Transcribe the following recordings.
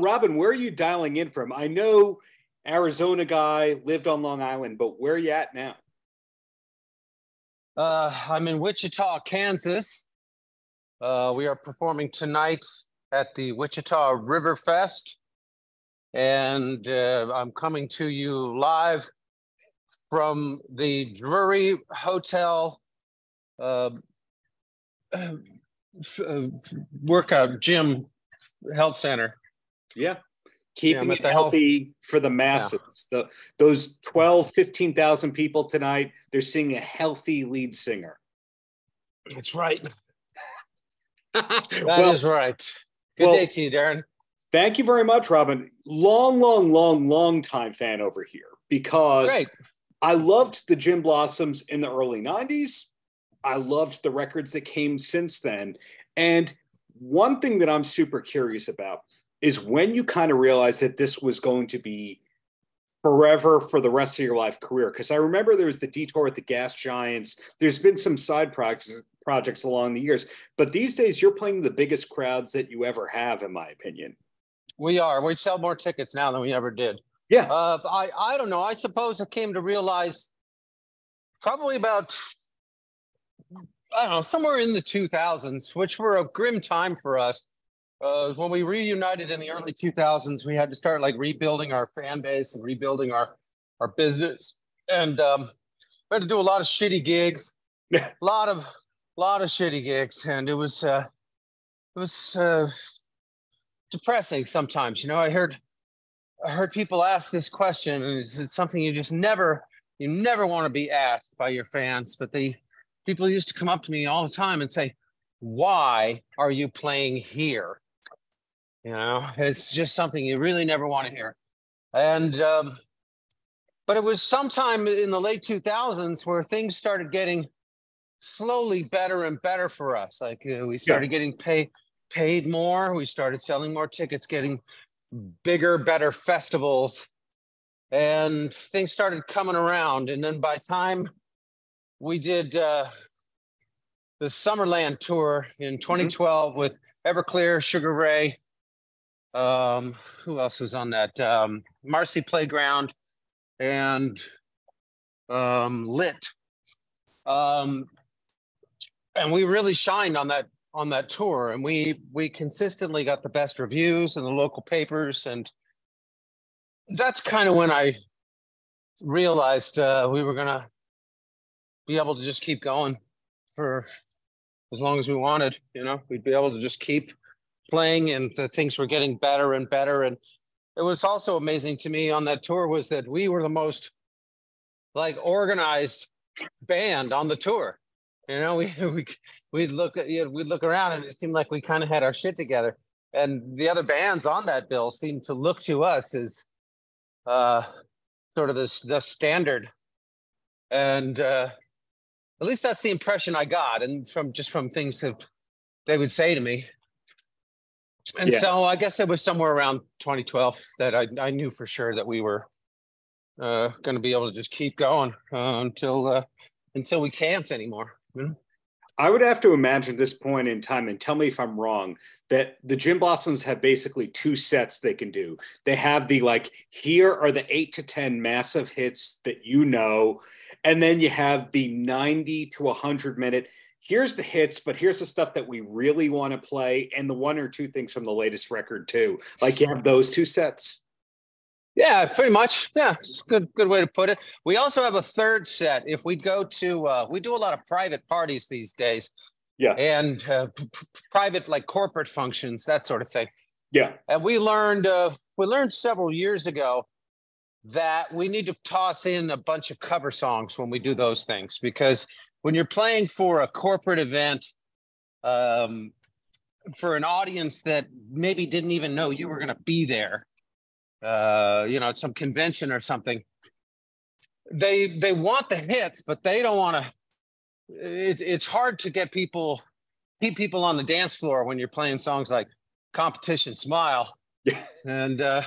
Robin, where are you dialing in from? I know Arizona guy, lived on Long Island, but where are you at now? Uh, I'm in Wichita, Kansas. Uh, we are performing tonight at the Wichita River Fest. And uh, I'm coming to you live from the Drury Hotel uh, uh, workout gym health center. Yeah. Keeping Yeah, it the health- healthy for the masses. The, those 12, 15,000 people tonight, they're seeing a healthy lead singer. That's right. That is Well- right. Good well- day to you, Darren. Thank you very much, Robin. Long, long, long, long time fan over here because Great. I loved the Gin Blossoms in the early 90s. I loved the records that came since then. And one thing that I'm super curious about is when you kind of realize that this was going to be forever for the rest of your life career. Because I remember there was the detour at the Gas Giants. There's been some side projects projects along the years, but these days you're playing the biggest crowds that you ever have, in my opinion. We are. We sell more tickets now than we ever did. Yeah. Uh, I I don't know. I suppose I came to realize probably about I don't know somewhere in the 2000s, which were a grim time for us. Uh, when we reunited in the early 2000s, we had to start like rebuilding our fan base and rebuilding our our business, and um, we had to do a lot of shitty gigs, a lot of lot of shitty gigs, and it was uh, it was uh, depressing sometimes. You know, I heard I heard people ask this question, and it's, it's something you just never you never want to be asked by your fans. But the people used to come up to me all the time and say, "Why are you playing here?" You know, it's just something you really never want to hear. And um, but it was sometime in the late 2000s where things started getting slowly better and better for us. Like uh, we started getting paid paid more. We started selling more tickets, getting bigger, better festivals, and things started coming around. And then by time we did uh, the Summerland tour in 2012 with Everclear, Sugar Ray. Um, who else was on that? Um, Marcy Playground and um, Lit. Um, and we really shined on that on that tour and we we consistently got the best reviews in the local papers and that's kind of when i realized uh, we were gonna be able to just keep going for as long as we wanted you know we'd be able to just keep playing and the things were getting better and better and it was also amazing to me on that tour was that we were the most like organized band on the tour you know, we we we'd look at you know, we'd look around and it seemed like we kind of had our shit together. And the other bands on that bill seemed to look to us as uh sort of the the standard. And uh at least that's the impression I got, and from just from things that they would say to me. And Yeah. so I guess it was somewhere around 2012 that I, I knew for sure that we were uh, going to be able to just keep going uh, until uh, until we can't anymore. you know? I would have to imagine this point in time, and tell me if I'm wrong, that the Gin Blossoms have basically two sets they can do. They have the like, here are the eight to 10 massive hits that you know, and then you have the 90 to 100 minute. Here's the hits, but here's the stuff that we really want to play, and the one or two things from the latest record, too. Like, you have those two sets. Yeah, pretty much. Yeah, it's a good good way to put it. We also have a third set. If we go to, uh, we do a lot of private parties these days. Yeah. and uh, p- private like corporate functions, that sort of thing. Yeah. And we learned uh, we learned several years ago that we need to toss in a bunch of cover songs when we do those things because when you're playing for a corporate event um, for an audience that maybe didn't even know you were going to be there uh, you know, at some convention or something. They they want the hits, but they don't want to. It, it's hard to get people keep people on the dance floor when you're playing songs like "Competition Smile" and uh,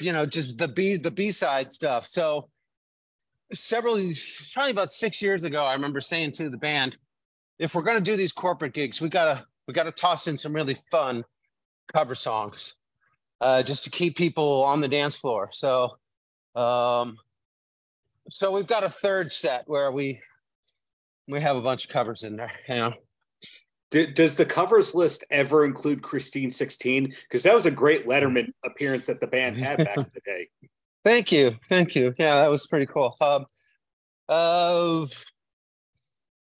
you know just the B the B side stuff. So several probably about six years ago, I remember saying to the band, if we're going to do these corporate gigs, we gotta we gotta toss in some really fun cover songs, uh, just to keep people on the dance floor. So, um, so we've got a third set where we we have a bunch of covers in there. You know. does the covers list ever include Christine 16? Because that was a great Letterman appearance that the band had back in the day. Thank you. Thank you. Yeah, that was pretty cool. Um, uh,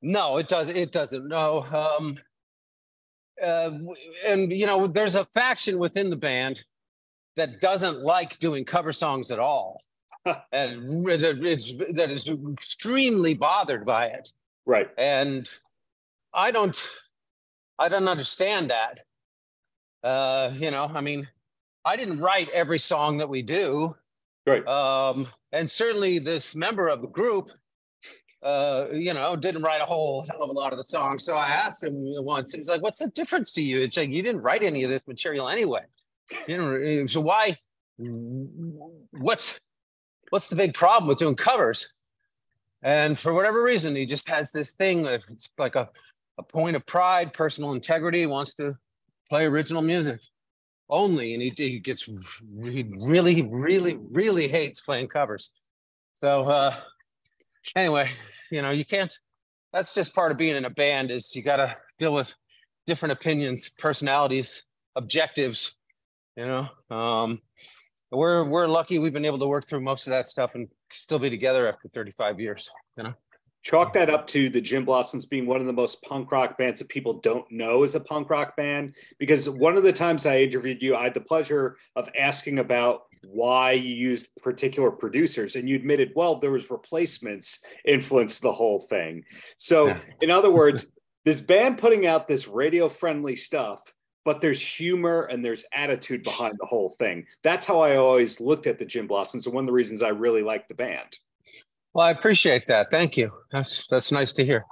no, it doesn't. It doesn't. No. Um, uh, and you know, there's a faction within the band that doesn't like doing cover songs at all, and it's that is extremely bothered by it. Right. And I don't, I don't understand that. Uh, you know, I mean, I didn't write every song that we do. Right. Um, and certainly this member of the group uh, you know, didn't write a whole hell of a lot of the songs. So I asked him once, he's like, what's the difference to you? It's like, you didn't write any of this material anyway. You know, so why, what's, what's the big problem with doing covers? And for whatever reason, he just has this thing it's like a, a point of pride, personal integrity, wants to play original music only. And he, he gets, he really, really, really hates playing covers. So, uh, anyway, you know, you can't. That's just part of being in a band. Is you got to deal with different opinions, personalities, objectives. You know, um, we're we're lucky we've been able to work through most of that stuff and still be together after 35 years. You know. Chalk that up to the Gin Blossoms being one of the most punk rock bands that people don't know is a punk rock band. Because one of the times I interviewed you, I had the pleasure of asking about why you used particular producers and you admitted well there was replacements influenced the whole thing so yeah. in other words this band putting out this radio friendly stuff but there's humor and there's attitude behind the whole thing that's how i always looked at the Gin Blossoms and one of the reasons i really like the band well i appreciate that thank you that's that's nice to hear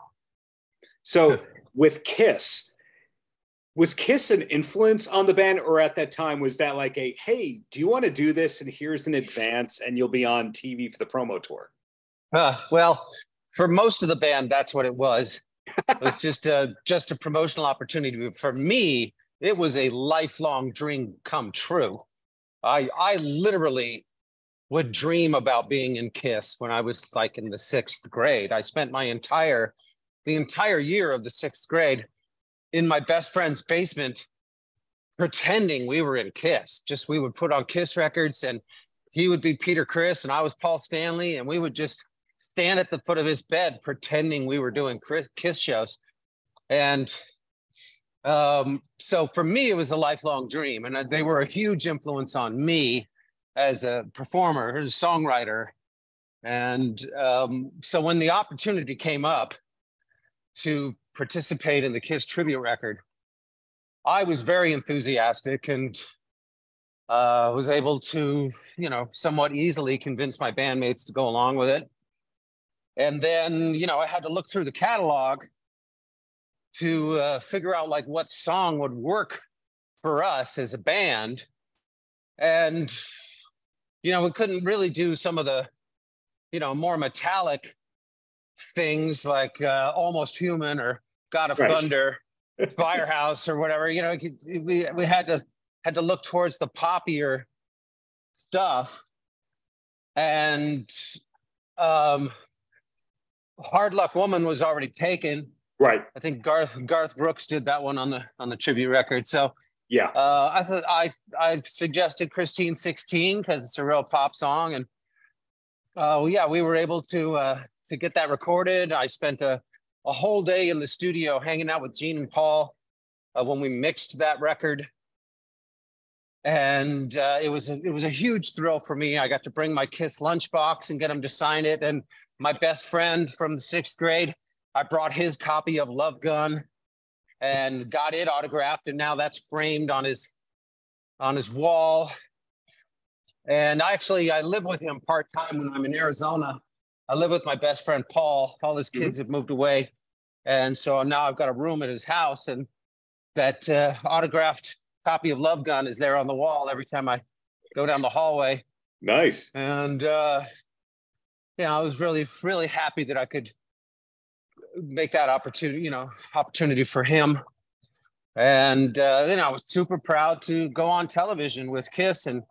so with kiss was Kiss an influence on the band, or at that time was that like a hey, do you want to do this? And here's an advance, and you'll be on TV for the promo tour. Uh, well, for most of the band, that's what it was. it was just a just a promotional opportunity. For me, it was a lifelong dream come true. I I literally would dream about being in Kiss when I was like in the sixth grade. I spent my entire the entire year of the sixth grade in my best friend's basement pretending we were in Kiss. Just we would put on Kiss records and he would be Peter Criss and I was Paul Stanley and we would just stand at the foot of his bed pretending we were doing Kiss shows. And um, so for me, it was a lifelong dream and they were a huge influence on me as a performer, as a songwriter. And um, so when the opportunity came up to participate in the Kiss tribute record, I was very enthusiastic and uh, was able to, you know, somewhat easily convince my bandmates to go along with it. And then, you know, I had to look through the catalog to uh, figure out like what song would work for us as a band. And, you know, we couldn't really do some of the, you know, more metallic things like uh, Almost Human or God of right. Thunder, Firehouse, or whatever. You know, we we had to had to look towards the poppier stuff, and um, Hard Luck Woman was already taken. Right. I think Garth Garth Brooks did that one on the on the tribute record. So yeah, uh, I thought I I suggested Christine 16 because it's a real pop song, and uh, yeah, we were able to uh, to get that recorded. I spent a a whole day in the studio hanging out with Gene and Paul uh, when we mixed that record. And uh, it was a, it was a huge thrill for me. I got to bring my Kiss lunchbox and get him to sign it. And my best friend from the sixth grade, I brought his copy of Love Gun and got it autographed. And now that's framed on his on his wall. And I actually, I live with him part time when I'm in Arizona. I live with my best friend Paul. All his kids mm-hmm. have moved away. And so now I've got a room at his house, and that uh, autographed copy of Love Gun is there on the wall every time I go down the hallway. Nice. And uh, yeah, I was really, really happy that I could make that opportunity, you know, opportunity for him. And uh, then I was super proud to go on television with Kiss and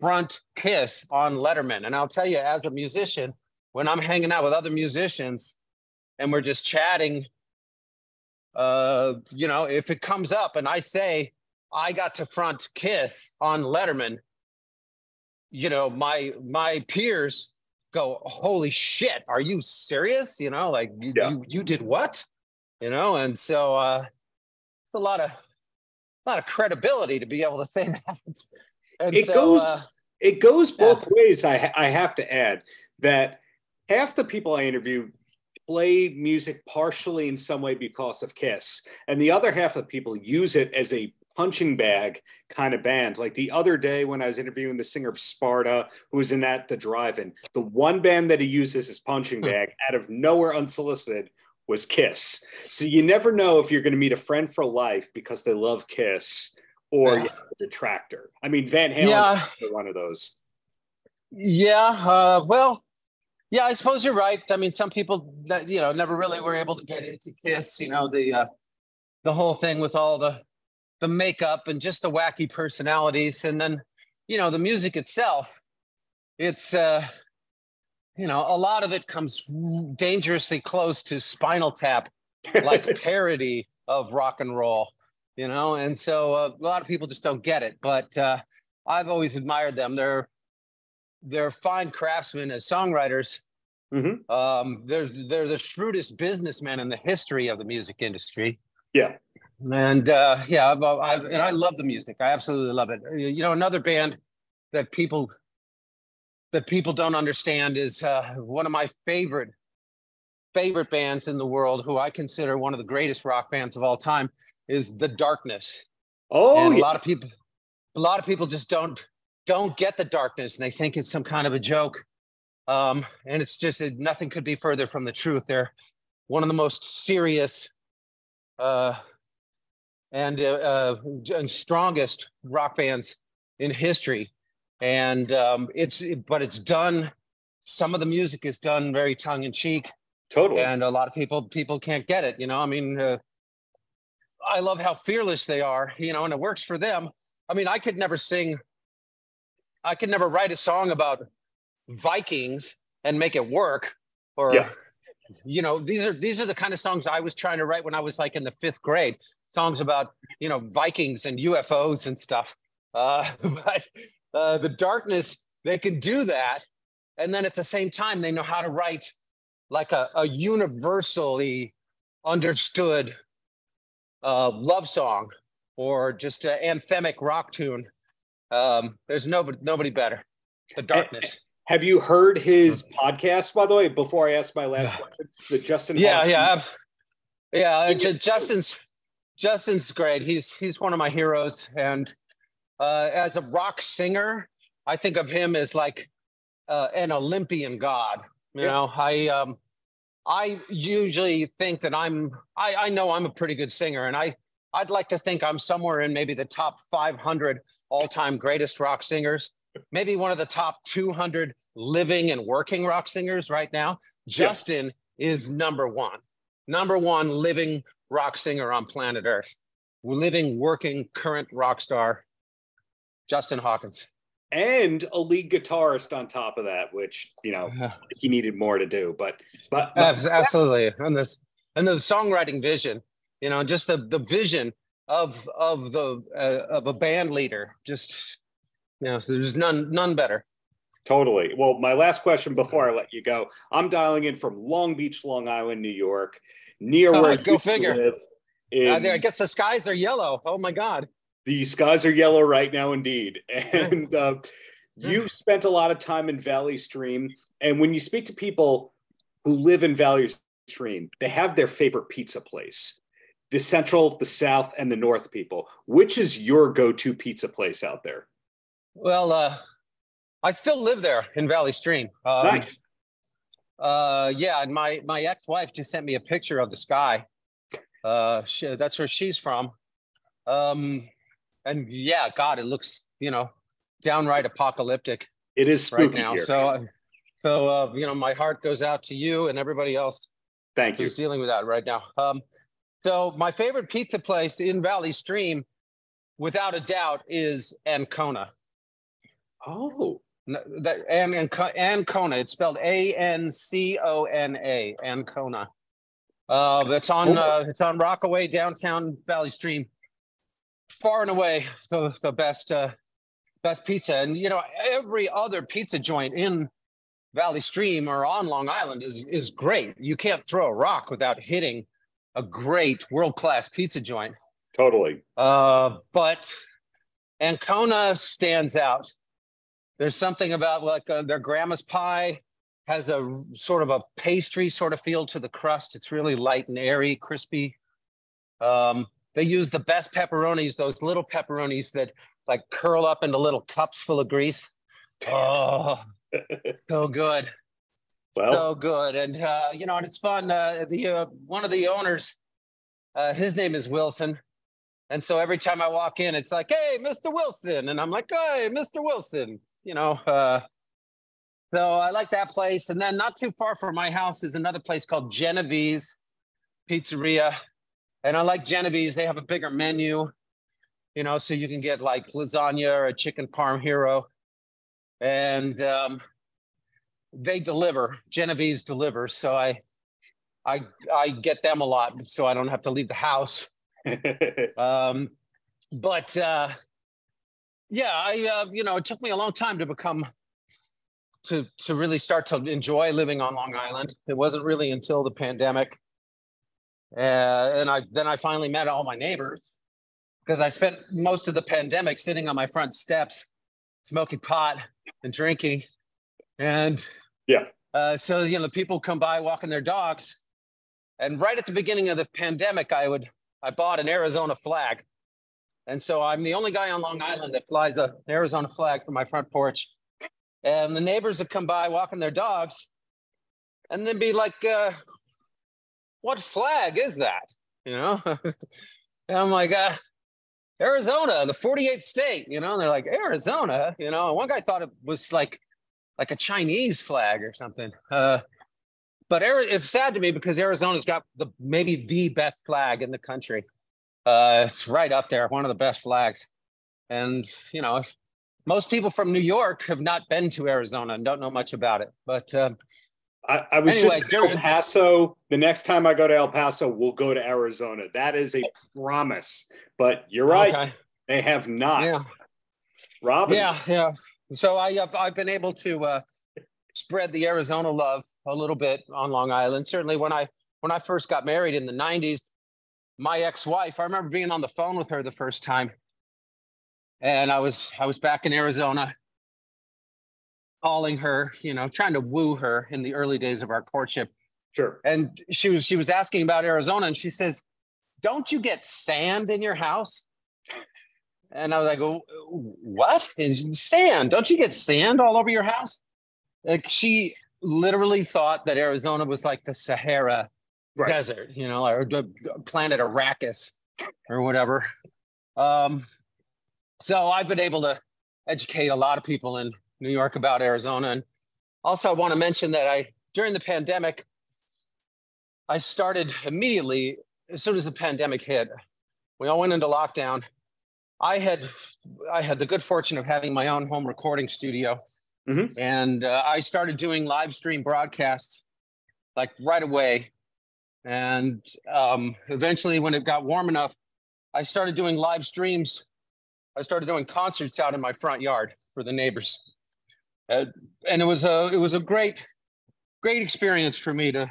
front Kiss on Letterman. And I'll tell you, as a musician, when I'm hanging out with other musicians and we're just chatting, uh, you know, if it comes up and I say, I got to front Kiss on Letterman, you know, my my peers go, "Holy shit, are you serious?" You know, like you yeah. you, you did what? You know, and so uh, it's a lot of a lot of credibility to be able to say that. And it so, goes uh, it goes both yeah. ways. I I have to add that half the people I interview play music partially in some way because of Kiss, and the other half of people use it as a punching bag kind of band. Like the other day when I was interviewing the singer of Sparta, who was in that the drive-in, the one band that he uses as punching hmm. bag out of nowhere unsolicited was Kiss. So you never know if you're going to meet a friend for life because they love Kiss or yeah. a detractor. I mean, Van Halen yeah. one of those. Yeah. Uh, well, yeah, I suppose you're right. I mean, some people that you know never really were able to get into Kiss. You know, the uh, the whole thing with all the the makeup and just the wacky personalities. And then you know the music itself it's uh you know a lot of it comes dangerously close to spinal tap like parody of rock and roll you know? And so uh, a lot of people just don't get it. But uh i've always admired them. They're they're fine craftsmen as songwriters. Mm-hmm. um they're they're the shrewdest businessmen in the history of the music industry. Yeah and uh, yeah, I've, I've, and I love the music. I absolutely love it. You know, another band that people that people don't understand is uh, one of my favorite favorite bands in the world, who I consider one of the greatest rock bands of all time, is The Darkness. Oh, and a lot of people, a lot of people just don't don't get the darkness, and they think it's some kind of a joke. Um, and it's just nothing could be further from the truth. They're one of the most serious uh, and uh, uh, and strongest rock bands in history. And um, it's but it's done. Some of the music is done very tongue in cheek. Totally. And a lot of people people can't get it. You know, I mean, uh, I love how fearless they are. You know, and it works for them. I mean, I could never sing. I could never write a song about Vikings and make it work. Or, yeah. you know, these are these are the kind of songs I was trying to write when I was like in the fifth grade songs about you know Vikings and UFOs and stuff. Uh, but uh, the darkness, they can do that, and then at the same time, they know how to write like a, a universally understood uh, love song or just an anthemic rock tune. Um, there's nobody nobody better. The darkness. Have you heard his podcast, by the way? Before I ask my last question, the Justin. Yeah, Hawkins. yeah, yeah. Uh, Justin's Justin's great. He's he's one of my heroes, and uh, as a rock singer, I think of him as like uh, an Olympian god. You yeah. know, I um, I usually think that I'm I, I know I'm a pretty good singer, and I I'd like to think I'm somewhere in maybe the top 500 all-time greatest rock singers, maybe one of the top 200 living and working rock singers right now. Justin yeah. is number one, number one living rock singer on planet Earth, living, working, current rock star, Justin Hawkins. And a lead guitarist on top of that, which you know he needed more to do, but but, but absolutely, and this and the songwriting vision, you know, just the the vision of of the uh, of a band leader, just you know, so there's none none better. Totally. Well, my last question before I let you go, I'm dialing in from Long Beach, Long Island, New York near where I go figure. In, I guess the skies are yellow. Oh my God. The skies are yellow right now, indeed. And uh, you spent a lot of time in Valley Stream. And when you speak to people who live in Valley Stream, they have their favorite pizza place. The Central, the South, and the North people. Which is your go to pizza place out there? Well, uh, I still live there in Valley Stream. Um, nice. Uh, yeah, and my my ex-wife just sent me a picture of the sky. Uh, she, that's where she's from. Um, and yeah, God, it looks you know downright apocalyptic. It is right now. Here. So, so uh, you know, my heart goes out to you and everybody else. Thank you. Who's dealing with that right now? Um, So my favorite pizza place in Valley Stream, without a doubt, is Ancona. Oh, that and Ancona. It's spelled A N C O N A. Ancona. Uh, it's on uh, it's on Rockaway downtown Valley Stream. Far and away the, the best uh, best pizza, and you know every other pizza joint in Valley Stream or on Long Island is is great. You can't throw a rock without hitting a great world class pizza joint. Totally. Uh, but Ancona stands out. There's something about like uh, their grandma's pie has a sort of a pastry sort of feel to the crust. It's really light and airy, crispy. Um, they use the best pepperonis, those little pepperonis that like curl up into little cups full of grease. Oh, so good. Well, so good. And, uh, you know, and it's fun. Uh, the uh, One of the owners, uh, his name is Wilson. And so every time I walk in, it's like, hey, Mr. Wilson. And I'm like, hey, Mr. Wilson, you know. Uh, so I like that place. And then not too far from my house is another place called Genovese Pizzeria. And I like Genovese. They have a bigger menu, you know, so you can get like lasagna or a chicken parm hero. And um, they deliver. Genovese delivers. So I I I get them a lot so I don't have to leave the house. um, but uh, yeah, I uh, you know it took me a long time to become to to really start to enjoy living on Long Island. It wasn't really until the pandemic, uh, and I then I finally met all my neighbors because I spent most of the pandemic sitting on my front steps, smoking pot and drinking, and yeah. Uh, so you know, people come by walking their dogs, and right at the beginning of the pandemic, I would I bought an Arizona flag, and so I'm the only guy on Long Island that flies a Arizona flag from my front porch, and the neighbors would come by walking their dogs, and then be like, uh, "What flag is that?" You know, and I'm like, uh, Arizona, the 48th state, you know, and they're like, Arizona, you know, and one guy thought it was like like a Chinese flag or something. Uh, but it's sad to me because Arizona's got the maybe the best flag in the country. Uh, it's right up there, one of the best flags. And you know, most people from New York have not been to Arizona and don't know much about it. But um, I, I, was anyway, just El Paso. The next time I go to El Paso, we'll go to Arizona. That is a promise. But you're right; okay. they have not. Yeah. Robin. Yeah, yeah. So I have I've been able to uh, spread the Arizona love a little bit on Long Island. Certainly when I when I first got married in the 90s, my ex-wife, I remember being on the phone with her the first time. And I was I was back in Arizona calling her, you know, trying to woo her in the early days of our courtship. Sure. And she was she was asking about Arizona and she says, "Don't you get sand in your house?" And I was like, what? And sand. Don't you get sand all over your house? Like she literally thought that Arizona was like the Sahara right. desert, you know, or the planet Arrakis or whatever. Um, so I've been able to educate a lot of people in New York about Arizona. And also I want to mention that I, during the pandemic, I started immediately, as soon as the pandemic hit, we all went into lockdown. I had I had the good fortune of having my own home recording studio, mm-hmm. and uh, I started doing live stream broadcasts like right away. And um, eventually, when it got warm enough, I started doing live streams. I started doing concerts out in my front yard for the neighbors, uh, and it was a it was a great great experience for me to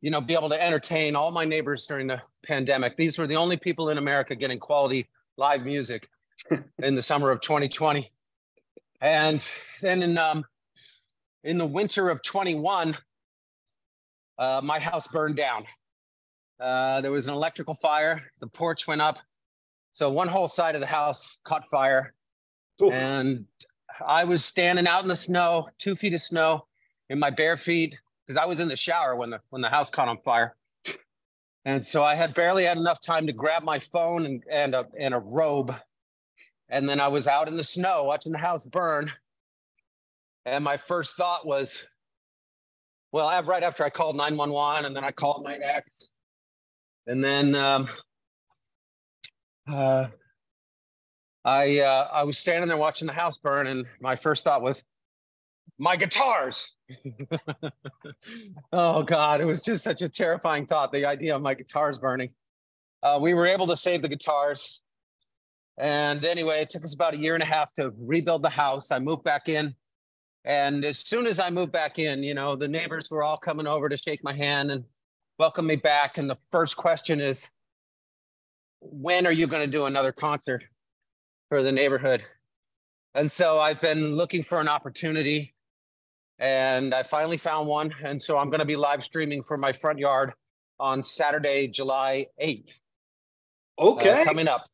you know be able to entertain all my neighbors during the pandemic. These were the only people in America getting quality live music in the summer of 2020. And then in um, in the winter of 21, uh, my house burned down. Uh, there was an electrical fire. The porch went up, so one whole side of the house caught fire, Ooh. and I was standing out in the snow, two feet of snow, in my bare feet, because I was in the shower when the when the house caught on fire. And so I had barely had enough time to grab my phone and, and, a, and a robe. And then I was out in the snow watching the house burn. And my first thought was, well, I have right after I called 911 and then I called my ex. And then um, uh, I uh, I was standing there watching the house burn, and my first thought was, my guitars. oh God, it was just such a terrifying thought. The idea of my guitars burning. Uh, we were able to save the guitars, and anyway, it took us about a year and a half to rebuild the house. I moved back in, and as soon as I moved back in, you know, the neighbors were all coming over to shake my hand and welcome me back. And the first question is, when are you going to do another concert for the neighborhood? And so I've been looking for an opportunity and I finally found one. And so I'm going to be live streaming from my front yard on Saturday, July 8th. Okay. Uh, coming up.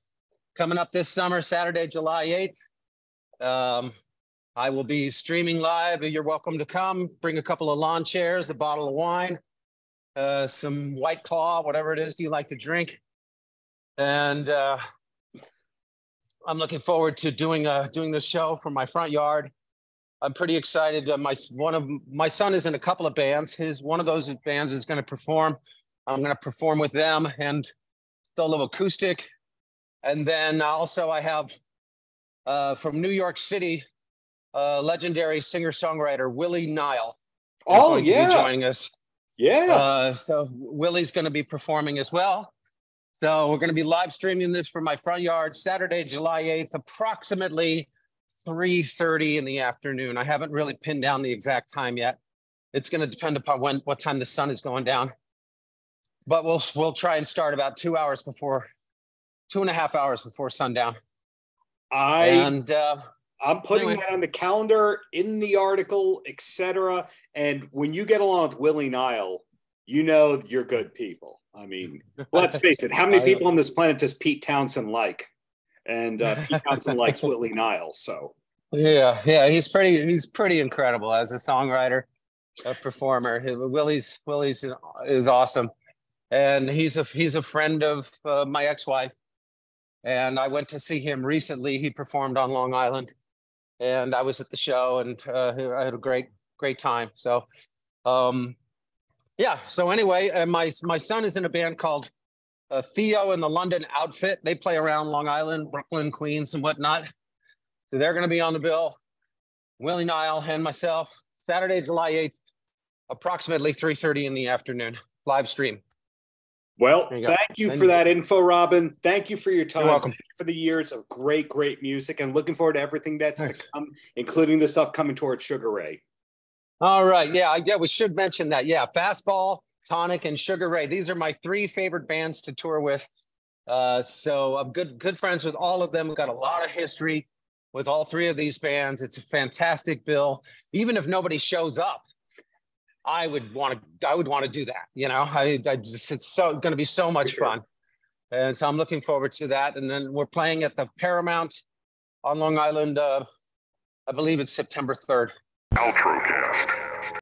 Coming up this summer, Saturday, July 8th. Um, I will be streaming live. You're welcome to come. Bring a couple of lawn chairs, a bottle of wine, uh, some White Claw, whatever it is you like to drink. And uh, I'm looking forward to doing uh, doing the show from my front yard. I'm pretty excited. Uh, my one of my son is in a couple of bands. His one of those bands is going to perform. I'm going to perform with them and solo acoustic. And then also I have uh, from New York City, uh, legendary singer songwriter Willie Nile. Oh yeah, joining us. Yeah. Uh, so Willie's going to be performing as well. So we're going to be live streaming this from my front yard Saturday, July 8th, approximately 3:30 in the afternoon. I haven't really pinned down the exact time yet. It's going to depend upon when what time the sun is going down. But we'll we'll try and start about two hours before, two and a half hours before sundown. I and uh, I'm putting anyway. that on the calendar in the article, etc. And when you get along with Willie Nile, you know you're good people. I mean, let's face it. How many people on this planet does Pete Townshend like? And uh, Pete Townshend likes Willie Nile. So yeah, yeah, he's pretty he's pretty incredible as a songwriter, a performer. Willie's Willie's is awesome, and he's a he's a friend of uh, my ex-wife. And I went to see him recently. He performed on Long Island, and I was at the show, and uh, I had a great great time. So, um, yeah. So anyway, and my my son is in a band called uh, Theo and the London Outfit. They play around Long Island, Brooklyn, Queens, and whatnot. So they're going to be on the bill. Willie Nile and myself, Saturday, July 8th, approximately 3.30 in the afternoon, live stream. Well, you thank you for that info, Robin. Thank you for your time. welcome. Thank you for the years of great, great music, and looking forward to everything that's Thanks. to come, including this upcoming tour at Sugar Ray. All right. Yeah. Yeah. We should mention that. Yeah. Fastball, Tonic, and Sugar Ray. These are my three favorite bands to tour with. Uh, so I'm good, good friends with all of them. We've got a lot of history with all three of these bands. It's a fantastic bill. Even if nobody shows up, I would want to, I would want to do that. You know, I, I just, it's so going to be so much sure. fun. And so I'm looking forward to that. And then we're playing at the Paramount on Long Island. Uh, I believe it's September 3rd. Outrocast.